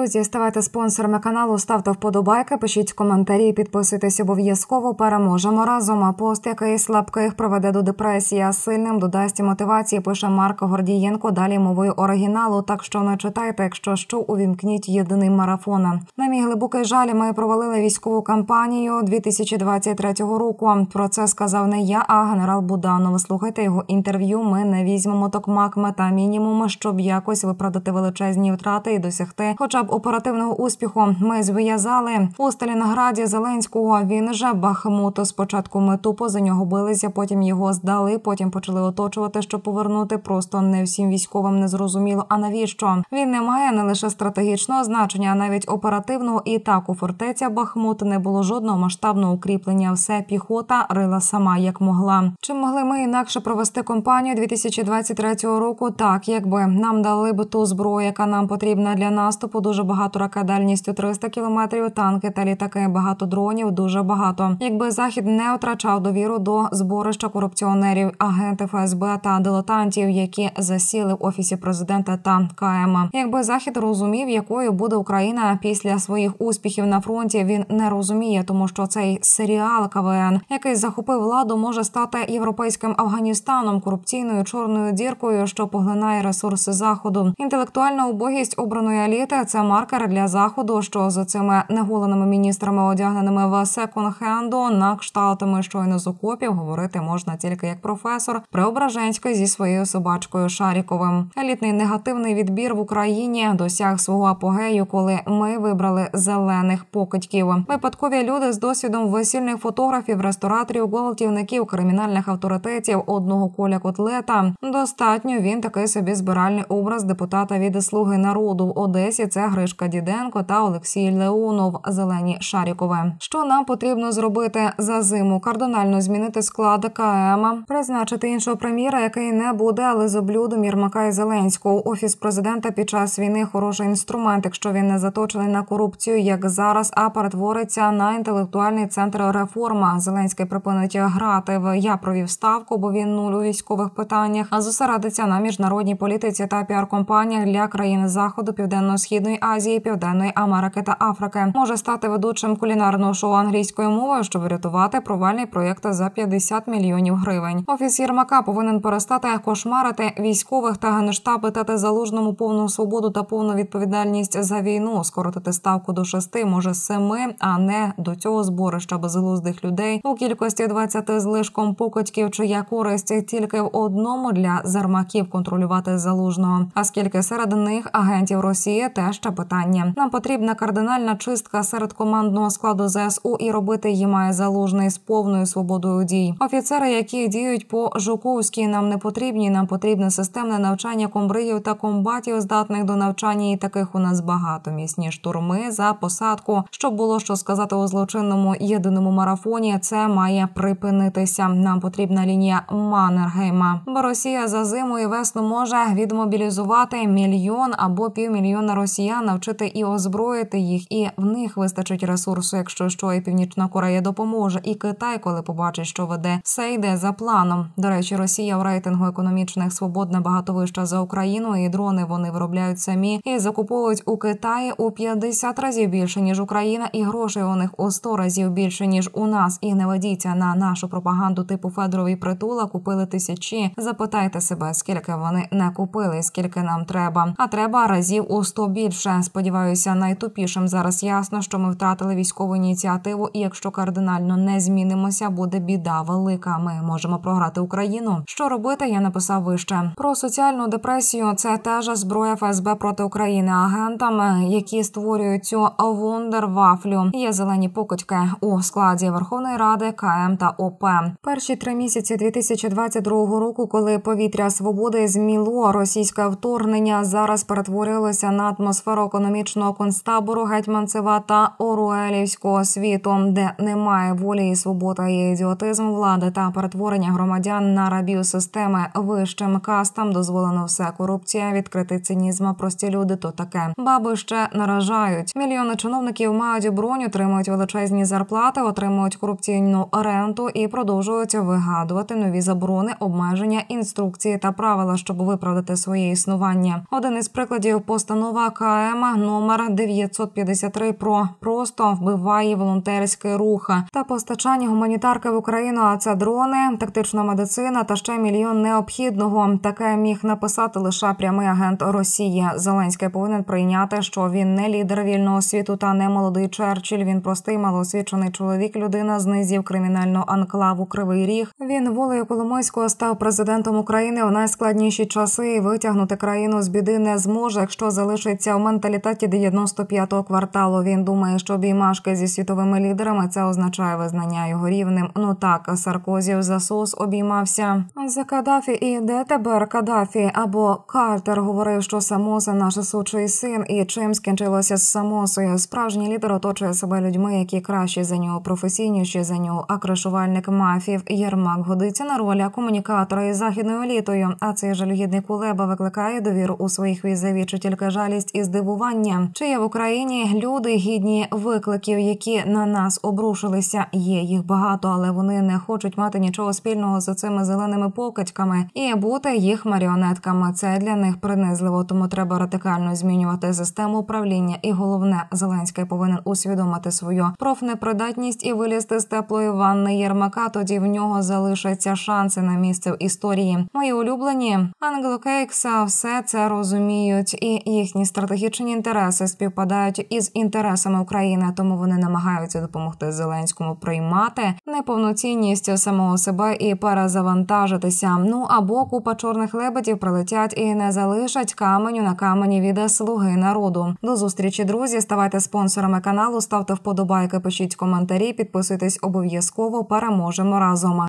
Друзі, ставайте спонсорами каналу, ставте вподобайки, пишіть коментарі, підписуйтесь обов'язково. Переможемо разом. А пост, який слабких приведе до депресії, а сильним додасть мотивації. Пише Марко Гордієнко. Далі мовою оригіналу. Так що не читайте, якщо що увімкніть єдиний марафон. На мій глибокий жаль, ми провалили військову кампанію 2023 року. Про це сказав не я, а генерал Буданов. Слухайте його інтерв'ю. Ми не візьмемо токмак мета мінімум, щоб якось виправдати величезні втрати і досягти, хоча б оперативного успіху. Ми зв'язали у Сталінграді Зеленського. Він же Бахмуту. Спочатку ми тупо за нього билися, потім його здали. Потім почали оточувати, щоб повернути. Просто не всім військовим не зрозуміло. А навіщо він не має не лише стратегічного значення, а навіть оперативного. І так у фортеця Бахмут не було жодного масштабного укріплення. Все піхота рила сама як могла. Чи могли ми інакше провести кампанію 2023 року? Так, якби нам дали б ту зброю, яка нам потрібна для наступу. Дуже багато ракет дальністю 300 кілометрів, танки та літаки, багато дронів, дуже багато. Якби захід не втрачав довіру до зборища корупціонерів, агентів ФСБ та дилетантів, які засіли в офісі президента та КМ. Якби захід розумів, якою буде Україна після своїх успіхів на фронті, він не розуміє, тому що цей серіал КВН, який захопив владу, може стати європейським Афганістаном, корупційною чорною діркою, що поглинає ресурси заходу. Інтелектуальна убогість обраної еліти – це маркер для заходу, що за цими неголеними міністрами, одягненими в секонд-хенду, на кшталтами щойно з окопів говорити можна тільки як професор Преображенський зі своєю собачкою Шаріковим. Елітний негативний відбір в Україні досяг свого апогею, коли ми вибрали зелених покидьків. Випадкові люди з досвідом весільних фотографів, рестораторів, гвалтівників, кримінальних авторитетів одного коля котлета. Достатньо він такий собі збиральний образ депутата від слуги народу в Одесі. Це Гришка Діденко та Олексій Леонов. Зелені Шарікове. Що нам потрібно зробити за зиму? Кардинально змінити склад КМ, призначити іншого прем'єра, який не буде, але з облюдом Єрмака і Зеленського. Офіс президента під час війни хороший інструмент, якщо він не заточений на корупцію, як зараз, а перетвориться на інтелектуальний центр реформа. Зеленський припинить грати в я провів ставку, бо він нуль у військових питаннях, а зосередиться на міжнародній політиці та піар-компаніях для країн заходу, південно-східної Азії, Південної Америки та Африки. Може стати ведучим кулінарного шоу англійською мовою, щоб врятувати провальний проєкт за 50 мільйонів гривень. Офіс Єрмака повинен перестати кошмарити військових та генштаб дати залужному повну свободу та повну відповідальність за війну, скоротити ставку до шести, може семи, а не до цього зборища безглуздих людей у кількості 20 з лишком покотьків, чия користь тільки в одному для зармаків контролювати залужного. А скільки серед них агентів Росії теж ще питання. Нам потрібна кардинальна чистка серед командного складу ЗСУ і робити її має залужний з повною свободою дій. Офіцери, які діють по Жуковській, нам не потрібні. Нам потрібне системне навчання комбриїв та комбатів, здатних до навчання, і таких у нас багато місні штурми за посадку. Щоб було що сказати у злочинному єдиному марафоні, це має припинитися. Нам потрібна лінія Маннергейма. Бо Росія за зиму і весну може відмобілізувати мільйон або півмільйона росіян, навчити і озброїти їх, і в них вистачить ресурсу, якщо що і Північна Корея допоможе. І Китай, коли побачить, що веде, все йде за планом. До речі, Росія в рейтингу економічних свобод набагато вища за Україну, і дрони вони виробляють самі і закуповують у Китаї у 50 разів більше ніж Україна, і грошей у них у 100 разів більше ніж у нас. І не ведіться на нашу пропаганду типу Федорові притула. Купили тисячі. Запитайте себе, скільки вони не купили, скільки нам треба. А треба разів у 100 більше. Сподіваюся, найтупішим зараз ясно, що ми втратили військову ініціативу, і якщо кардинально не змінимося, буде біда велика. Ми можемо програти Україну. Що робити? Я написав вище про соціальну депресію. Це теж зброя ФСБ проти України агентам, які створюють цю вундервафлю. Є зелені покидьки у складі Верховної Ради КМ та ОП. Перші три місяці 2022 року, коли повітря свободи зміло російське вторгнення, зараз перетворилося на атмосферу економічного концтабору гетьманцева та Оруелівського світу, де немає волі і свобода, є ідіотизм влади та перетворення громадян на рабів системи вищим кастам дозволено все. Корупція, відкритий цинізм, прості люди то таке. Баби ще наражають. Мільйони чиновників мають бронь, отримують величезні зарплати, отримують корупційну ренту і продовжують вигадувати нові заборони, обмеження, інструкції та правила, щоб виправдати своє існування. Один із прикладів постанова КМ проблема номер 953 про просто вбиває волонтерський рух та постачання гуманітарки в Україну. А це дрони, тактична медицина та ще мільйон необхідного. Таке міг написати лише прямий агент Росії. Зеленський повинен прийняти, що він не лідер вільного світу та не молодий Черчилль. Він простий малоосвічений чоловік. Людина з низів кримінального анклаву Кривий Ріг. Він волею Коломойського став президентом України в найскладніші часи. і Витягнути країну з біди не зможе, якщо залишиться в менталітеті 95-го кварталу. Він думає, що обіймашки зі світовими лідерами це означає визнання його рівним. Ну так, Саркозі в засос обіймався за Каддафі і де тепер Каддафі або Картер говорив, що Самоса наш сучий син, і чим скінчилося з Самосою. Справжній лідер оточує себе людьми, які кращі за нього, професійніші за нього. А кришувальник мафів Єрмак годиться на роль комунікатора із західною елітою. А цей жалюгідний кулеба викликає довіру у своїх візаві, чи тільки жалість і здивування. Чи є в Україні люди гідні викликів, які на нас обрушилися? Є їх багато, але вони не хочуть мати нічого спільного з цими зеленими покидьками і бути їх маріонетками. Це для них принизливо, тому треба радикально змінювати систему управління. І головне, Зеленський повинен усвідомити свою профнепридатність і вилізти з теплої ванни Єрмака. Тоді в нього залишаться шанси на місце в історії. Мої улюблені англокейкса все це розуміють, і їхні стратегічні інтереси співпадають із інтересами України, тому вони намагаються допомогти Зеленському приймати неповноцінність самого себе і перезавантажитися. Ну або купа чорних лебедів прилетять і не залишать каменю на камені від слуги народу. До зустрічі, друзі. Ставайте спонсорами каналу, ставте вподобайки, пишіть коментарі, підписуйтесь обов'язково. Переможемо разом.